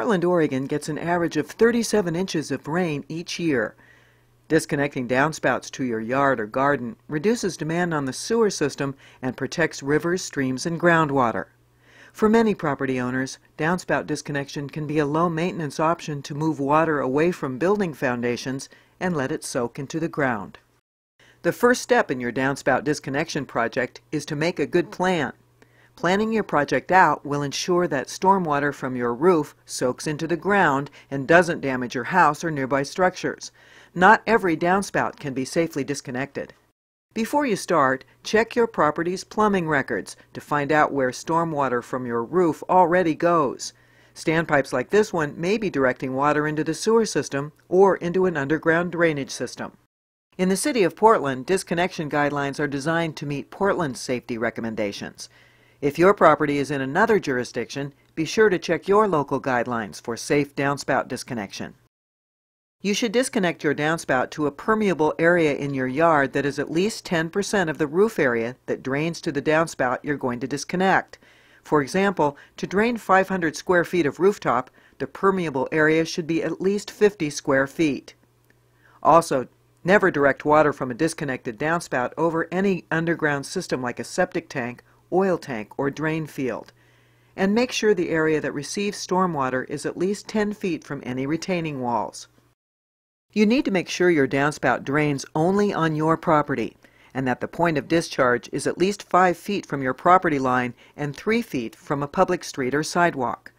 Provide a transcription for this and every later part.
Portland, Oregon gets an average of 37 inches of rain each year. Disconnecting downspouts to your yard or garden reduces demand on the sewer system and protects rivers, streams, and groundwater. For many property owners, downspout disconnection can be a low maintenance option to move water away from building foundations and let it soak into the ground. The first step in your downspout disconnection project is to make a good plan. Planning your project out will ensure that stormwater from your roof soaks into the ground and doesn't damage your house or nearby structures. Not every downspout can be safely disconnected. Before you start, check your property's plumbing records to find out where stormwater from your roof already goes. Standpipes like this one may be directing water into the sewer system or into an underground drainage system. In the City of Portland, disconnection guidelines are designed to meet Portland's safety recommendations. If your property is in another jurisdiction, be sure to check your local guidelines for safe downspout disconnection. You should disconnect your downspout to a permeable area in your yard that is at least 10% of the roof area that drains to the downspout you're going to disconnect. For example, to drain 500 square feet of rooftop, the permeable area should be at least 50 square feet. Also, never direct water from a disconnected downspout over any underground system like a septic tank, oil tank, or drain field. And make sure the area that receives stormwater is at least 10 feet from any retaining walls. You need to make sure your downspout drains only on your property and that the point of discharge is at least 5 feet from your property line and 3 feet from a public street or sidewalk.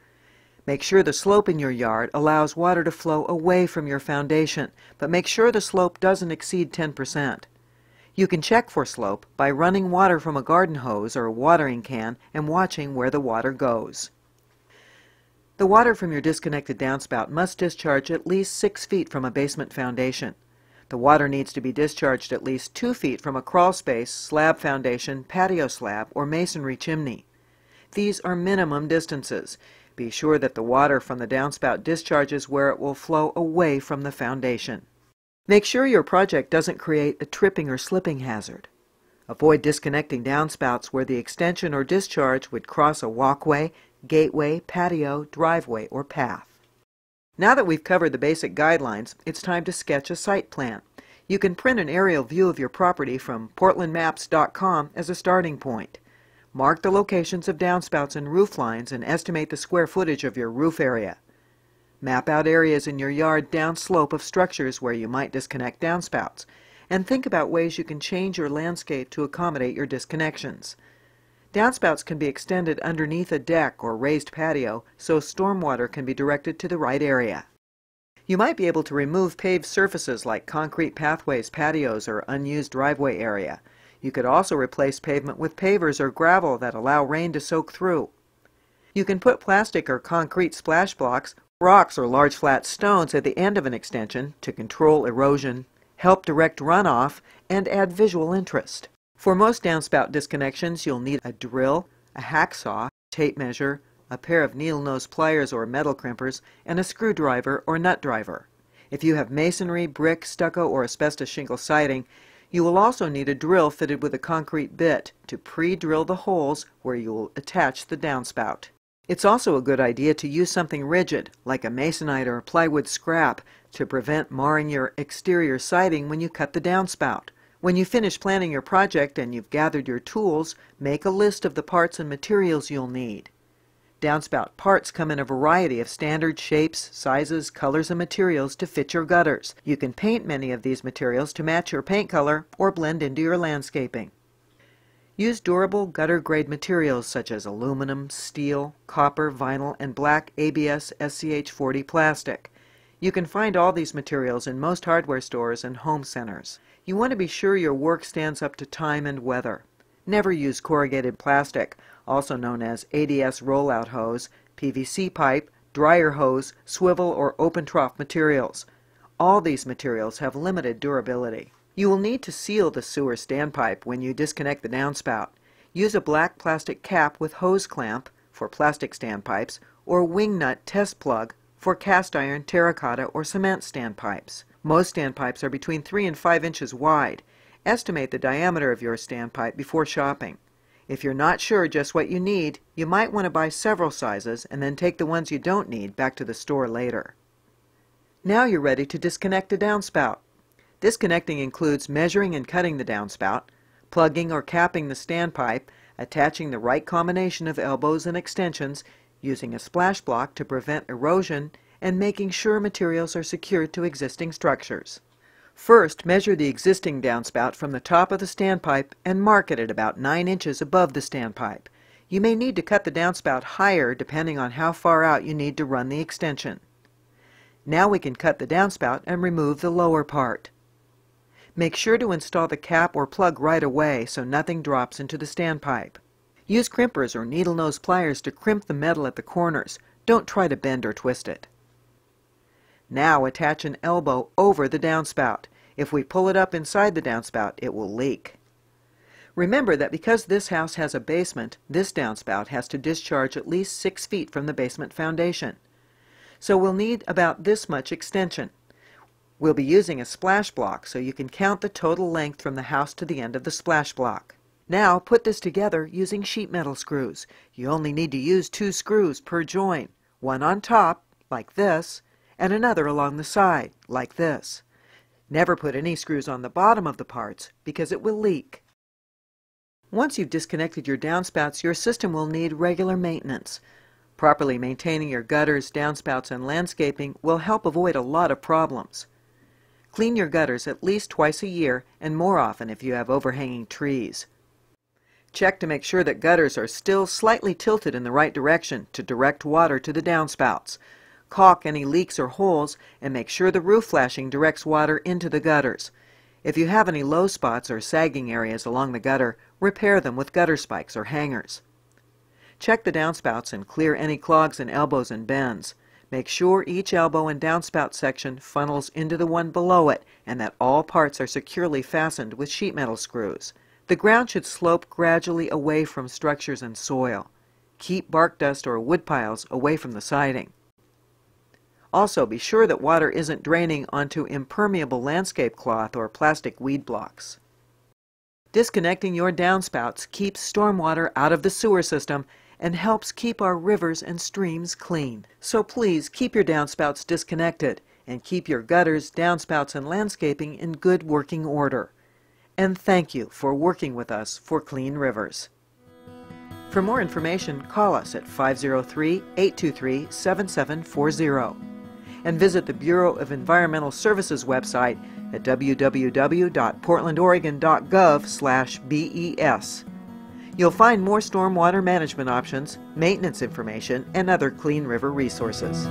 Make sure the slope in your yard allows water to flow away from your foundation, but make sure the slope doesn't exceed 10%. You can check for slope by running water from a garden hose or a watering can and watching where the water goes. The water from your disconnected downspout must discharge at least 6 feet from a basement foundation. The water needs to be discharged at least 2 feet from a crawl space, slab foundation, patio slab, or masonry chimney. These are minimum distances. Be sure that the water from the downspout discharges where it will flow away from the foundation. Make sure your project doesn't create a tripping or slipping hazard. Avoid disconnecting downspouts where the extension or discharge would cross a walkway, gateway, patio, driveway, or path. Now that we've covered the basic guidelines, it's time to sketch a site plan. You can print an aerial view of your property from portlandmaps.com as a starting point. Mark the locations of downspouts and roof lines and estimate the square footage of your roof area. Map out areas in your yard downslope of structures where you might disconnect downspouts, and think about ways you can change your landscape to accommodate your disconnections. Downspouts can be extended underneath a deck or raised patio so stormwater can be directed to the right area. You might be able to remove paved surfaces like concrete pathways, patios, or unused driveway area. You could also replace pavement with pavers or gravel that allow rain to soak through. You can put plastic or concrete splash blocks, rocks, or large flat stones at the end of an extension to control erosion, help direct runoff, and add visual interest. For most downspout disconnections, you'll need a drill, a hacksaw, tape measure, a pair of needle nose pliers or metal crimpers, and a screwdriver or nut driver. If you have masonry, brick, stucco, or asbestos shingle siding, you will also need a drill fitted with a concrete bit to pre-drill the holes where you will attach the downspout. It's also a good idea to use something rigid, like a masonite or a plywood scrap, to prevent marring your exterior siding when you cut the downspout. When you finish planning your project and you've gathered your tools, make a list of the parts and materials you'll need. Downspout parts come in a variety of standard shapes, sizes, colors, and materials to fit your gutters. You can paint many of these materials to match your paint color or blend into your landscaping. Use durable gutter-grade materials such as aluminum, steel, copper, vinyl, and black ABS SCH 40 plastic. You can find all these materials in most hardware stores and home centers. You want to be sure your work stands up to time and weather. Never use corrugated plastic, also known as ADS rollout hose, PVC pipe, dryer hose, swivel, or open trough materials. All these materials have limited durability. You will need to seal the sewer standpipe when you disconnect the downspout. Use a black plastic cap with hose clamp for plastic standpipes or wing nut test plug for cast iron, terracotta, or cement standpipes. Most standpipes are between 3 and 5 inches wide. Estimate the diameter of your standpipe before shopping. If you're not sure just what you need, you might want to buy several sizes and then take the ones you don't need back to the store later. Now you're ready to disconnect a downspout. Disconnecting includes measuring and cutting the downspout, plugging or capping the standpipe, attaching the right combination of elbows and extensions, using a splash block to prevent erosion, and making sure materials are secured to existing structures. First, measure the existing downspout from the top of the standpipe and mark it at about 9 inches above the standpipe. You may need to cut the downspout higher depending on how far out you need to run the extension. Now we can cut the downspout and remove the lower part. Make sure to install the cap or plug right away so nothing drops into the standpipe. Use crimpers or needle nose pliers to crimp the metal at the corners. Don't try to bend or twist it. Now attach an elbow over the downspout. If we pull it up inside the downspout, it will leak. Remember that because this house has a basement, this downspout has to discharge at least 6 feet from the basement foundation. So we'll need about this much extension. We'll be using a splash block so you can count the total length from the house to the end of the splash block. Now put this together using sheet metal screws. You only need to use two screws per joint, one on top, like this, and another along the side, like this. Never put any screws on the bottom of the parts because it will leak. Once you've disconnected your downspouts, your system will need regular maintenance. Properly maintaining your gutters, downspouts, and landscaping will help avoid a lot of problems. Clean your gutters at least twice a year and more often if you have overhanging trees. Check to make sure that gutters are still slightly tilted in the right direction to direct water to the downspouts caulk any leaks or holes, and make sure the roof flashing directs water into the gutters. If you have any low spots or sagging areas along the gutter, repair them with gutter spikes or hangers. Check the downspouts and clear any clogs and elbows and bends. Make sure each elbow and downspout section funnels into the one below it and that all parts are securely fastened with sheet metal screws. The ground should slope gradually away from structures and soil. Keep bark dust or wood piles away from the siding. Also, be sure that water isn't draining onto impermeable landscape cloth or plastic weed blocks. Disconnecting your downspouts keeps stormwater out of the sewer system and helps keep our rivers and streams clean. So please keep your downspouts disconnected and keep your gutters, downspouts, and landscaping in good working order. And thank you for working with us for Clean Rivers. For more information, call us at 503 823 7740 and visit the Bureau of Environmental Services website at www.portlandoregon.gov/bes. You'll find more stormwater management options, maintenance information, and other Clean River resources.